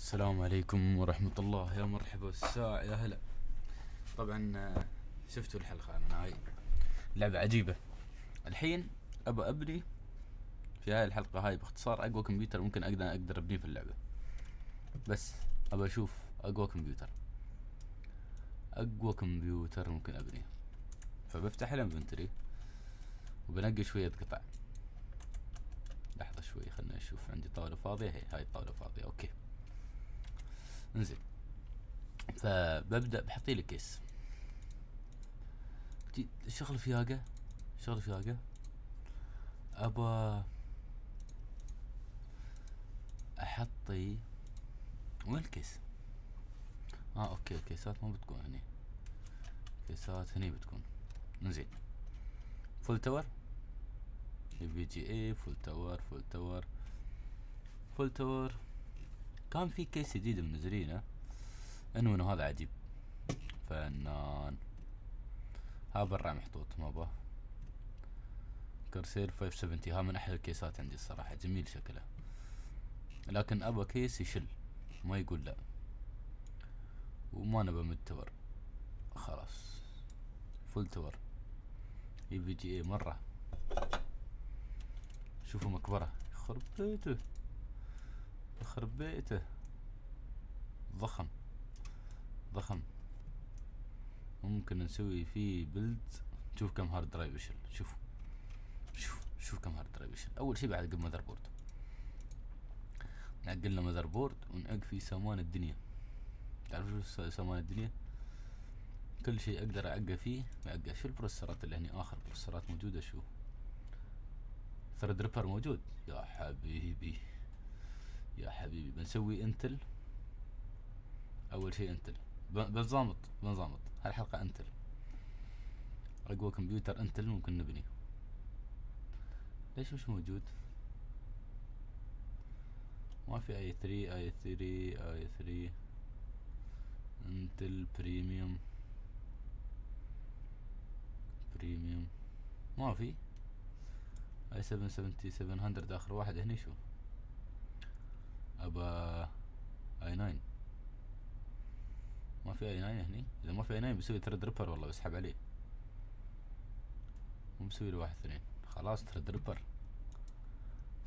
السلام عليكم ورحمة الله يا مرحبا الساعة يا هلا. طبعا آه، شفتوا الحلقة من هاي لعبة عجيبة. الحين ابى أبني في هاي الحلقة هاي باختصار أقوى كمبيوتر ممكن أقدر أقدر أبنيه في اللعبة. بس ابى أشوف أقوى كمبيوتر. أقوى كمبيوتر ممكن أبنيه. فبفتح الانفنتوري وبنقي شوية قطع. لحظة شوي خلنا نشوف. عندي طاولة فاضية؟ هي هاي الطاولة فاضية. okay. انزين. فببدأ بحطي لي case شغل فياقة. شغل فياقة. أبا أحطي وين ال case؟ آه okay الكيسات ما بتكون هني. كيسات هني بتكون. انزين. full tower. EVGA full tower full tower. full tower. كان في case جديد منزلينه إنه هذا عجيب. فنان. ها برا محطوط ما به كرسيل 570 ها من أحلى الكيسات عندي الصراحة. جميل شكله. لكن ابى case يشل. ما يقول لا. وما نبى mid tower خلاص. full tower. EVGA مرة. شوفوا مقبرة. يخرب يخرب بيته ضخم. ضخم. ممكن نسوي فيه بلد شوف كم hard drive يشيل. شوف. شوف. شوف كم hard drive يشيل. أول شي بعد motherboard نعقل له motherboard ونعق فيه سامان الدنيا. تعرف شو سامان الدنيا؟ كل شيء أقدر أعقه فيه بعقه شو البروسيسورات اللي هني؟ آخر بروسيسورات موجودة شو؟ Threadripper موجود. يا حبيبي. يا حبيبي بنسوي Intel أول شيء Intel بنظامط بنظامط. هالحلقة Intel أقوى كمبيوتر Intel ممكن نبني ليش مش موجود؟ ما في i3 i3 i3 Intel Pentium Pentium ما في. i7 7700 آخر واحد. هني شو؟ أبا i9 ما في i9 هني؟ إذا ما في i9 بسوي Threadripper والله بسحب عليه. مو بسوي له واحد اثنين. خلاص Threadripper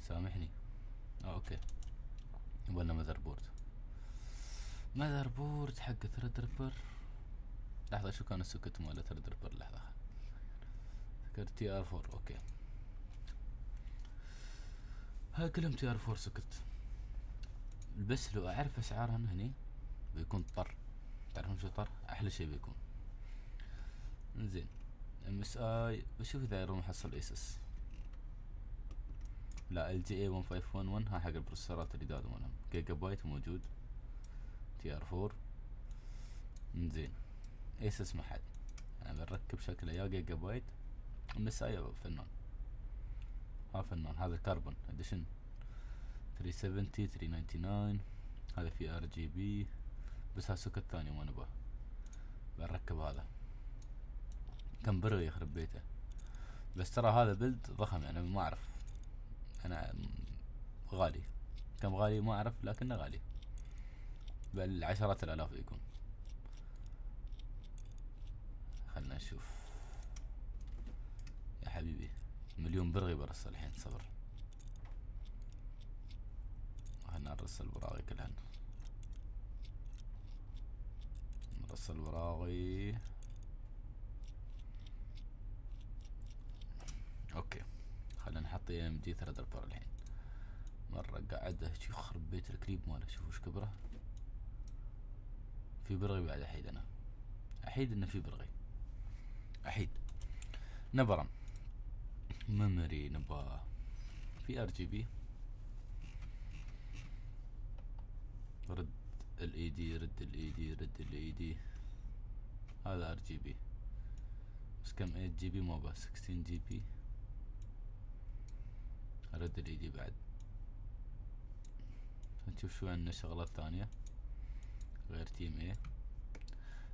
سامحني. آه okay. يبغى motherboard motherboard حق Threadripper لحظة شو كان ال socket مال Threadripper لحظة. ذكرت TR4 okay. هاي كلهم TR4 socket بس لو اعرف اسعارهن هني بيكون طر. تعرفون شو طر؟ أحلى شي بيكون. إنزين إم إس آي بشوف إذا يروح محصل ايسس لا إل جي اي 1511 ها حق البروسيسورات اللي دادوا مالهم. جيجا بايت موجود. تي آر 4 إنزين. ايسس ما حد. أنا بنركب شكله يا جيجا بايت إم إس آي فنان ها فنان هذا كربون اديشن 370 399 هذا في ار جي بي بس ها سوكت ثاني ما نبغى بنركب هذا. كم برغي يخرب بيته بس ترى هذا بلد ضخم يعني ما أعرف. أنا غالي. كم غالي ما أعرف لكنه غالي. بل عشرات الالاف يكون. خلنا نشوف. يا حبيبي مليون برغي برسل الحين صبر خلنا نرسل براغي كلهن. نرسل براغي okay. خلينا نحط AMD Threadripper الحين مرة قاعد شو يخرب بيت الكليب ماله. شوف وش كبره. في برغي بعد أحيد أنا. أحيد إنه في برغي. أحيد. نبرم. memory نبا في RGB. red LED red LED red LED هذا RGB بس كم؟ 8 GB ما بس 16 GB red LED بعد. نشوف شو عندنا شغلات ثانية. غير Team إيه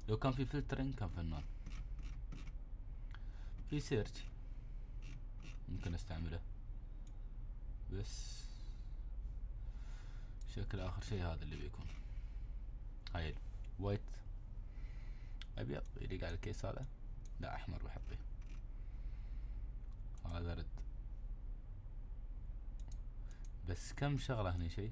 لو كان في filtering كان فنان. في search ممكن أستعمله. بس شكل آخر شيء هذا اللي بيكون. هاي white أبيض. يليق على ال case هذا؟ لا أحمر بحطه هذا red. بس كم شغلة هني شيء؟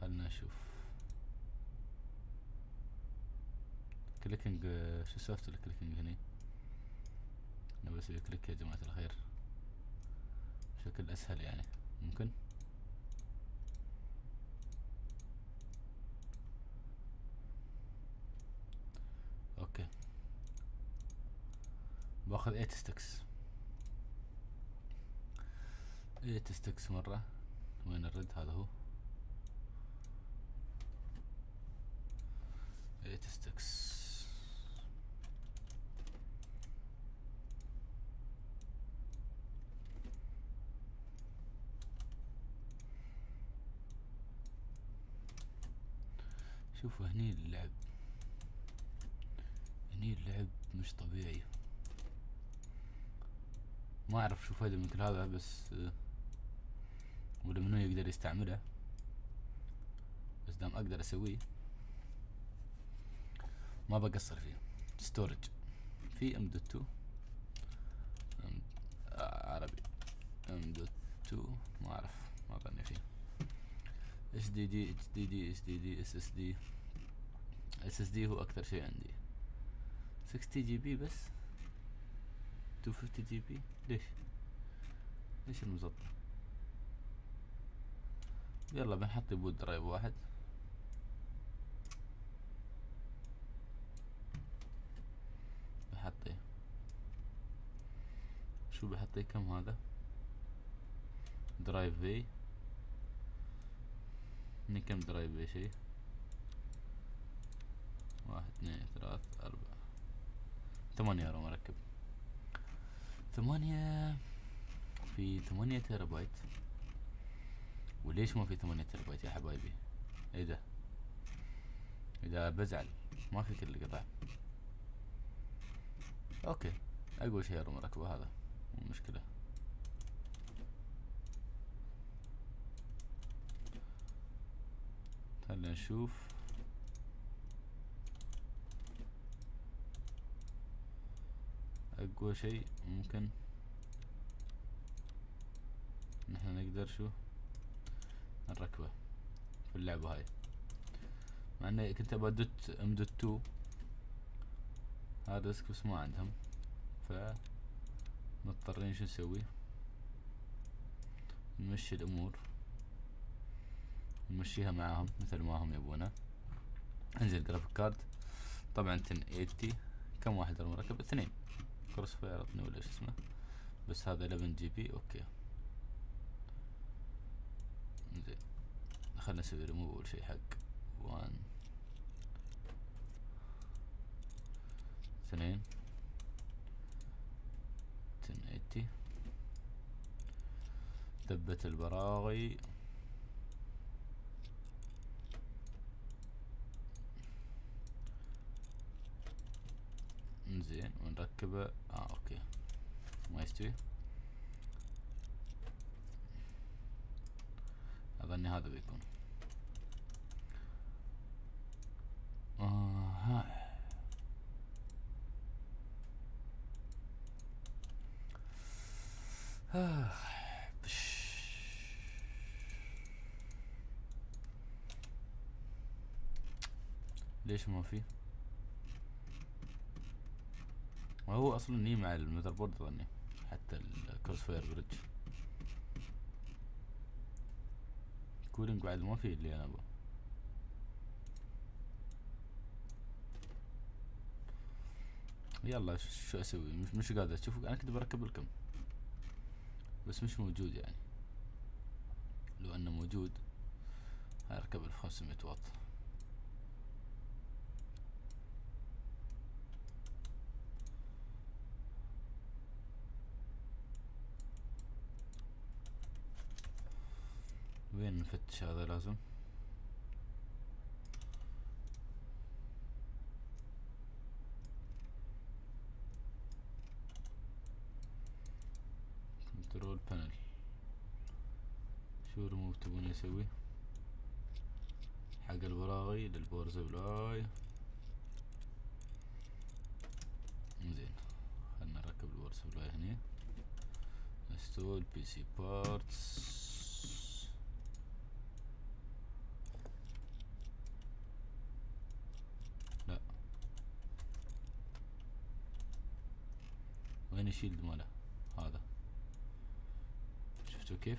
خلنا نشوف. clicking شو سالفة ال clicking هني؟ أنا بسوي click يا جماعة الخير. بشكل أسهل يعني. ممكن؟ okay. باخذ 8 sticks 8 ستكس مرة. وين الرد هذا هو. 8 ستكس شوفوا هني اللعب. هني اللعب مش طبيعي. ما أعرف شو فايدة من كل هذا بس ولا منو يقدر يستعمله. بس دام أقدر أسويه. ما بقصر فيه. storage في M dot 2 عربي. M dot 2 ما أعرف ما ظني فيه. اتش دي دي اتش دي دي اتش دي دي اس اس دي اس اس دي هو أكثر شيء عندي. 60 GB بس. 250 GB ليش؟ ليش المزبط يلا بنحط بود drive واحد. بحطيه شو بحطيه كم هذا؟ drive في كم drive في شي واحد اثنين ثلاث أربعة. ثمانية أنا مركب ثمانية في ثمانية تيرا بايت وليش ما في ثمانية تيرا بايت يا حبايبي؟ إيه ده؟ اذا بزعل. ما في كل قطع. okay. أقوى شيء مركبه هذا. مو مشكلة. خلينا نشوف. أقوى شيء ممكن. نحن نقدر شو؟ نركبه في اللعبة هاي. مع إني كنت أبغى dot M dot two. هذا disk بس ما عندهم. ف مضطرين شو نسوي؟ نمشي الأمور. نمشيها معاهم مثل ما هم يبونه. أنزل graphic card طبعا 1080 كم واحد المركب اثنين. CrossFire اعطني ولا إيش اسمه بس هذا 11 GB okay زين خلنا نسوي ريموف أول شي حق 1 اثنين. 1080 دبة البراغي. زين ونركبه. آه أوكي. ما يستوي. أظني هذا بيكون. آه آه. ليش ما في؟ وهو أصلا ني مع ال motherboard ظني حتى ال CrossFire bridge cooling بعد ما في اللي أنا أبغى. يلا شو أسوي؟ مش مش قادر. تشوفوا أنا كنت بركب لكم بس مش موجود يعني. لو أنه موجود هركب الف خمسمية واط وين نفتش هذا لازم control panel شو ريموف تبون يسوي حق البراغي لل power supply زين خلنا نركب ال power supply هني. install PC parts الشيلد ماله؟ هذا. شفتوا كيف؟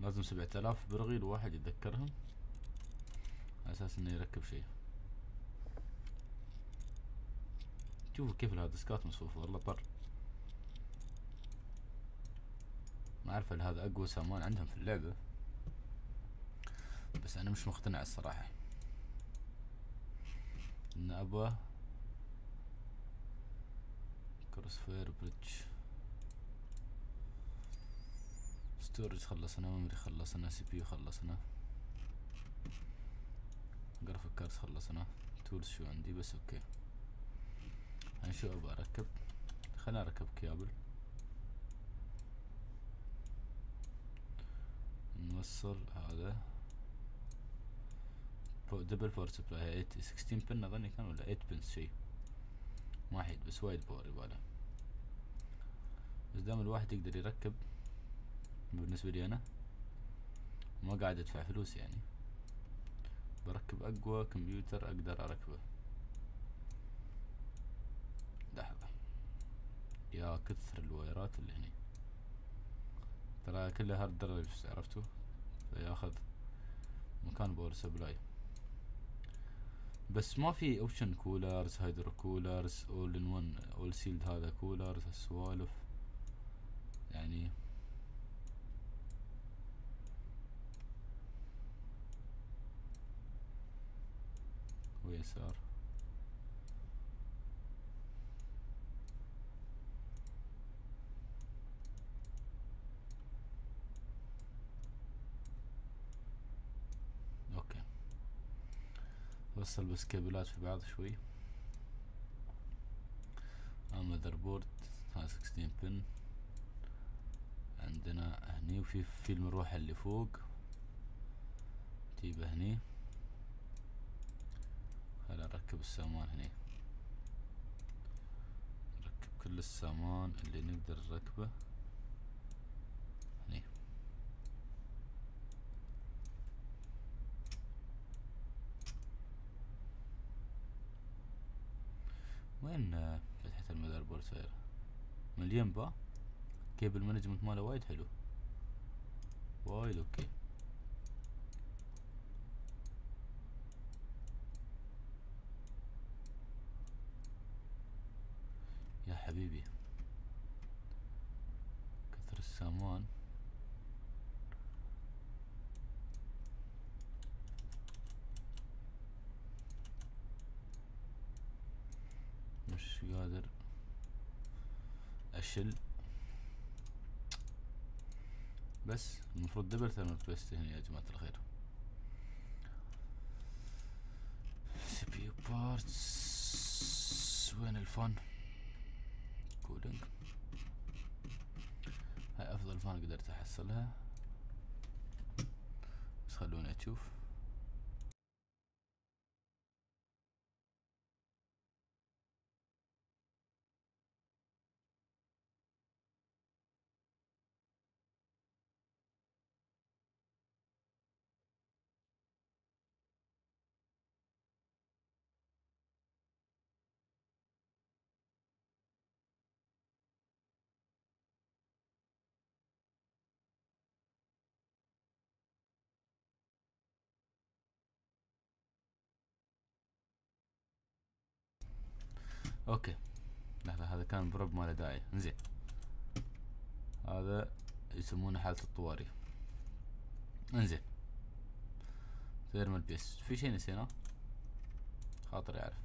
لازم سبعة آلاف برغي الواحد يتذكرهم على أساس إنه يركب شيء. شوفوا كيف الهاردسكات مصفوفة والله طر. ما أعرف هل هذا أقوى سامان عندهم في اللعبة بس أنا مش مقتنع الصراحة. إن أبغى CrossFire bridge. storage خلصنا memory خلصنا CPU خلصنا. graphic card خلصنا. tools شو عندي؟ بس okay. شو أبغى أركب؟ خليني أركب كيابل. نوصل هذا. double power supply 16 pin اظني كان ولا 8 pin شي. واحد بس وايد power يباله. بس دام الواحد يقدر يركب بالنسبة لي أنا. ما قاعد أدفع فلوس يعني. بركب أقوى كمبيوتر أقدر أركبه. لحظة يا كثر الوايرات اللي هني. ترى كلها hard drives عرفتوا؟ فياخذ مكان باور سبلاي. بس ما في اوبشن كولرز هيدرو كولرز اول ان ون اول سيلد هذا كولرز السوالف. يعني ويسار okay وصل بس كابلات في بعض شوي. motherboard ها 16 pin عندنا هني وفي في المروحة اللي فوق. تجيبه هني. خلينا نركب السامان هني. نركب كل السامان اللي نقدر نركبه هني وين فتحة ال motherboard سايرة مليون با؟ cable management ماله وايد حلو. وايد okay. يا حبيبي. كثر السامان مش قادر اشل بس المفروض double thermal paste هنا يا جماعة الخير. CPU parts. وين ال fan cooling هاي أفضل fan قدرت أحصلها. بس خلوني أشوف. okay. لحظة هذا كان prop ما له داعي. إنزين. هذا يسمونه حالة الطوارئ. إنزين. thermal paste في شي نسيناه؟ خاطر يعرف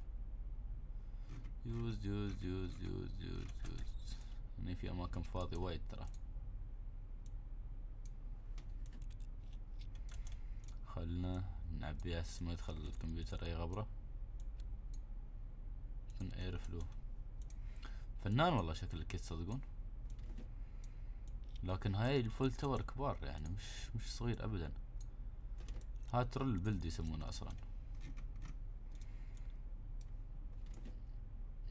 يوز يوز يوز يوز يوز يوز هني في أماكن فاضية وايد ترى. خلنا نعبيها ما يدخل الكمبيوتر أي غبرة. من air flow فنان والله شكل ال case تصدقون لكن هاي ال full tower كبار يعني مش مش صغير ابدا. هذا ترل build يسمونه أصلا.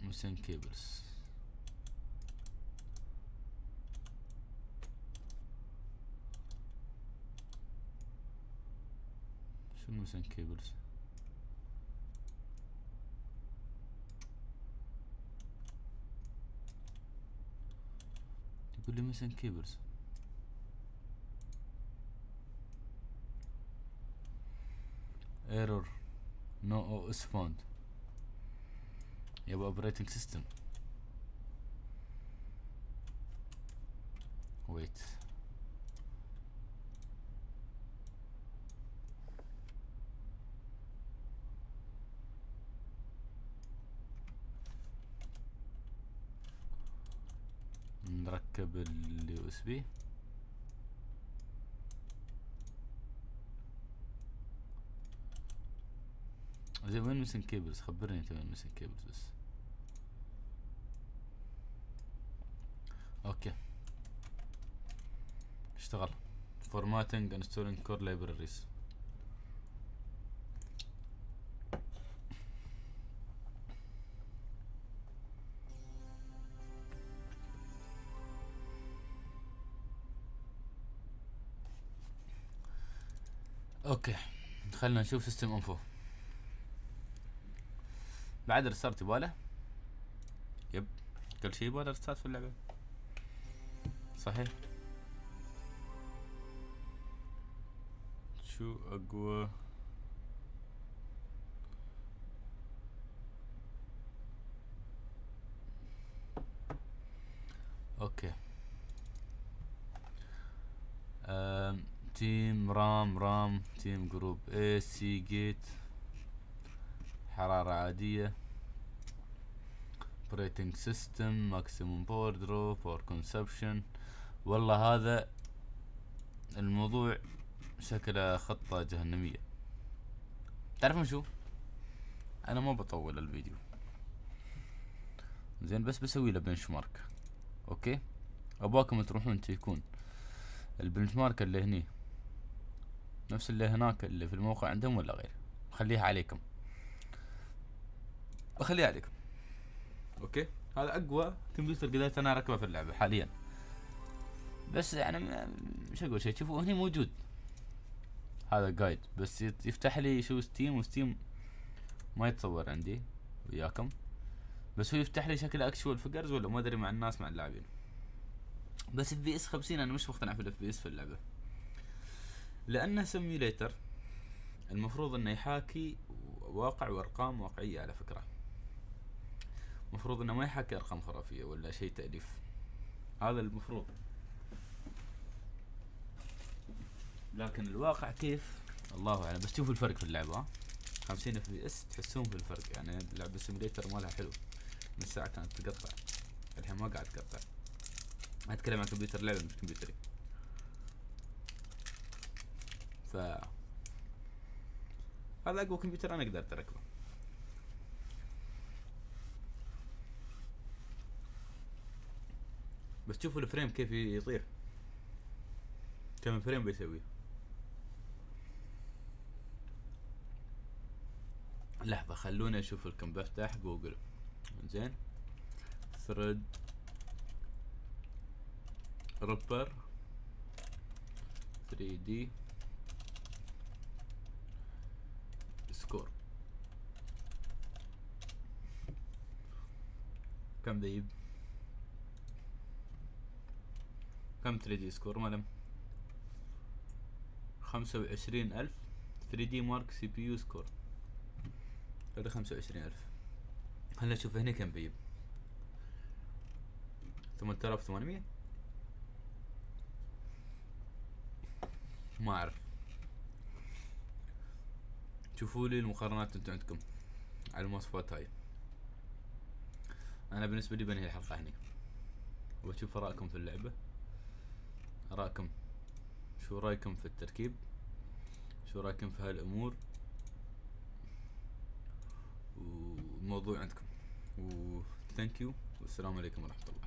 missing cables شنو مسن كيبلز يقول لي مسن كيبلز error no OS found يبقى operating system wait نركب ال USB زين وين missing cables؟ خبرني انت وين missing cables بس. okay. اشتغل. Formatting and installing core okay خلنا نشوف system info بعد restart يباله يب كل شيء يباله restart في اللعبة. صحيح. شو أقوى okay أم team RAM RAM Team Group اي سي جيت حرارة عادية operating system maximum power draw power consumption. والله هذا الموضوع شكله خطة جهنمية. تعرفون شو؟ أنا ما بطول الفيديو. زين بس بسوي له benchmark okay؟ اباكم تروحون تشيكون ال benchmark اللي هني. نفس اللي هناك اللي في الموقع عندهم ولا غير؟ خليها عليكم. بخليها عليكم. okay. هذا أقوى كمبيوتر قدرت أنا أركبه في اللعبة حاليا. بس يعني مش أقول شيء. شوفوا هني موجود. هذا guide بس يفتح لي شو Steam و Steam ما يتصور عندي وياكم. بس هو يفتح لي شكل actual figures ولا ما أدري مع الناس مع اللاعبين. بس FPS 50 أنا مش مقتنع في ال FPS في اللعبة. لأنه simulator المفروض إنه يحاكي واقع وأرقام واقعية على فكرة. المفروض إنه ما يحاكي أرقام خرافية ولا شيء تأليف. هذا المفروض. لكن الواقع كيف؟ الله أعلم. بس شوفوا الفرق في اللعبة 50 FPS تحسون في الفرق يعني لعبة simulator مالها حلو. من الساعة كانت تقطع. الحين ما قاعد تقطع. أتكلم عن كمبيوتر لعبة مش كمبيوتري. هذا أقوى كمبيوتر أنا قدرت اركبه بس شوفوا ال frame كيف يطير. كم frame بيسوي لحظة خلوني أشوف لكم بفتح جوجل. زين. Threadripper 3D score كم ذيب كم 3D score مالهم خمسة وعشرين ألف 3 دي مارك سي بي يو سكور هذا خمسة وعشرين ألف. هلا نشوف هنا كم بيجيب. ثمانية آلاف ثمانمية ما أعرف. شوفوا لي المقارنات أنتم عندكم على المواصفات هاي. أنا بالنسبة لي بنهي الحلقة هني. وبشوف آرائكم في اللعبة. آرائكم شو رأيكم في التركيب؟ شو رأيكم في هالأمور؟ والموضوع عندكم. و thank you والسلام عليكم ورحمة الله.